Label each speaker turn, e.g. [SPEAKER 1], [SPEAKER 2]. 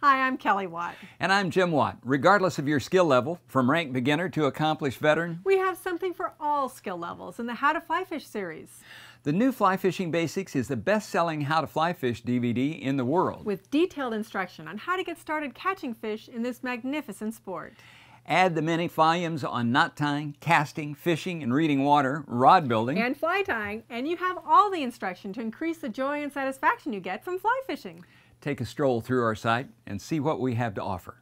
[SPEAKER 1] Hi, I'm Kelly Watt.
[SPEAKER 2] And I'm Jim Watt. Regardless of your skill level, from rank beginner to accomplished veteran,
[SPEAKER 1] we have something for all skill levels in the How to Fly Fish series.
[SPEAKER 2] The new Fly Fishing Basics is the best selling How to Fly Fish DVD in the world.
[SPEAKER 1] With detailed instruction on how to get started catching fish in this magnificent sport.
[SPEAKER 2] Add the many volumes on knot tying, casting, fishing, and reading water, rod building,
[SPEAKER 1] and fly tying, and you have all the instruction to increase the joy and satisfaction you get from fly fishing.
[SPEAKER 2] Take a stroll through our site and see what we have to offer.